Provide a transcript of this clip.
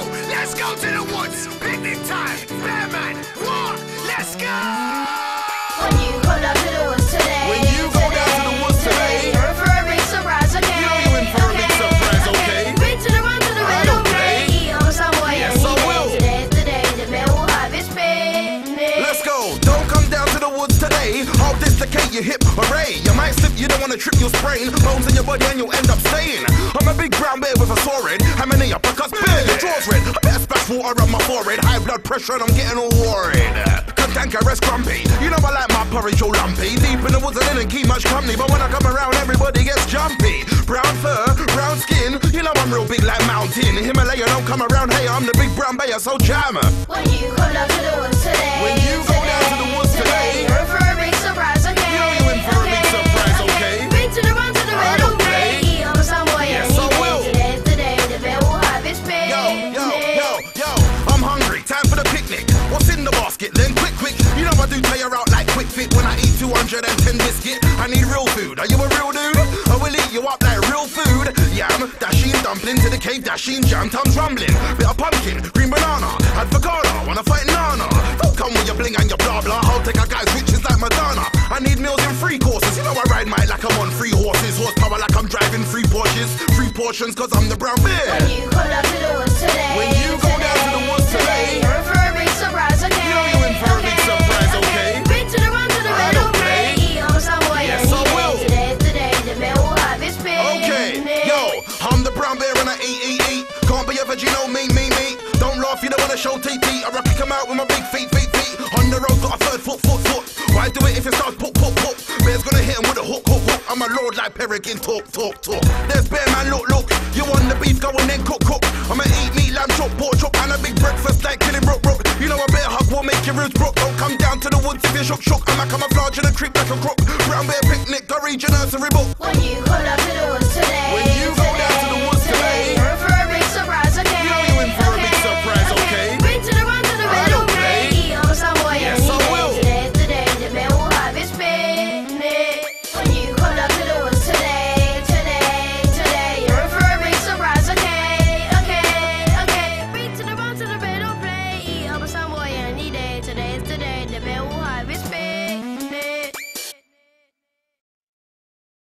Let's go to the woods! Picnic time! Bearman! War! Let's go! When you go down to the woods today When you go down to the woods today, for a big surprise, okay? You in for a big surprise, okay? The the Yes, I will Today the man will have his picnic Let's go! Don't come down to the woods today dislocate your hip, hooray You might slip, you don't wanna trip, you'll sprain Bones in your body and you'll end up saying, I'm a big brown bear with a sword How many uppercuts? Barely! drawers? Water on my forehead. High blood pressure and I'm getting all worried. Cantankerous grumpy. You know I like my porridge all lumpy. Deep in the woods I didn't keep much company. But when I come around, everybody gets jumpy. Brown fur, brown skin. You know I'm real big like mountain. Himalaya don't come around. Hey, I'm the big brown bear, so jammer. When you go down 110 biscuit. I need real food. Are you a real dude? I will eat you up like real food. Yam, dashing dumpling to the cave, dashing jam, tums rumbling. Bit of pumpkin, green banana, avocado. wanna fight Nana. Don't come with your bling and your blah blah. I'll take a guy's riches like Madonna. I need meals in three courses. You know I ride my like I'm on three horses. Horsepower like I'm driving three Porsches. Three portions cause I'm the brown bear. When you come to the woods today. When you go I'm the brown bear and I eat, eat, eat. Can't be a veg, you know me, me, me. Don't laugh, you don't wanna show TT. I rock come out with my big feet, feet, feet. On the road, got a third foot, foot, foot. Why do it if it starts pop, pop, pop? Bear's gonna hit him with a hook, hook, hook. I'm a lord like Peregrine, talk, talk, talk. There's bear man, look, look. You want the beef, go and then cook, cook. I'ma eat meat, lamb chop, pork chop, and a big breakfast like killing rock, rock. You know a bear hug will make your ribs broke. Don't come down to the woods if you're shook, shook. I'm a camouflage and a creep like a crook.